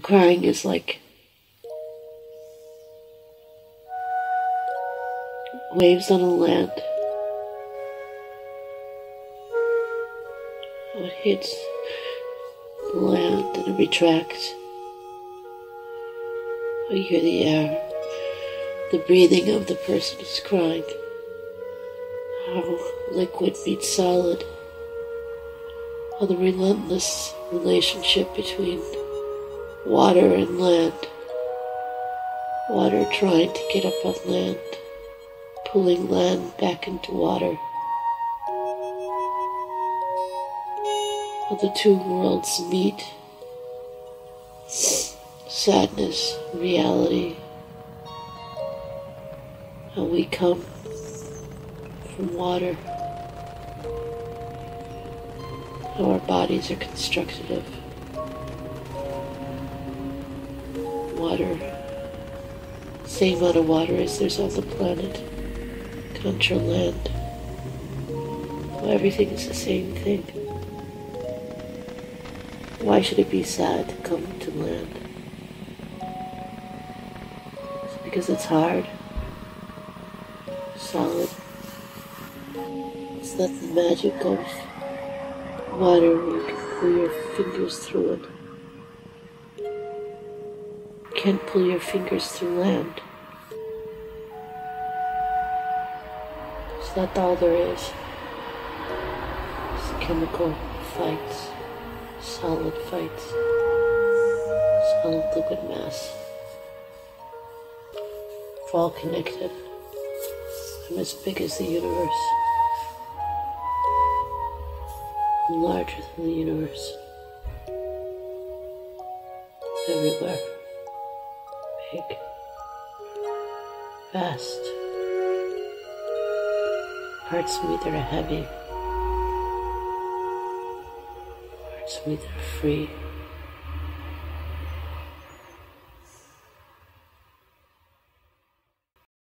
crying is like waves on a land. It hits the land and it retracts. You hear the air, the breathing of the person who's crying. How liquid meets solid. How the relentless relationship between water and land. Water trying to get up on land, pulling land back into water. How the two worlds meet. Sadness, reality. How we come from water. How our bodies are constructed of water. Same amount of water as there's on the planet. Contra land. Everything is the same thing. Why should it be sad to come to land? Because it's hard. Solid. It's not the magic of water where you can pull your fingers through it can't pull your fingers through land. It's not all there is. It's chemical fights, solid fights, solid liquid mass. We're all connected. I'm as big as the universe. I'm larger than the universe. Everywhere big, vast. Parts of me that are heavy, parts of me that are free.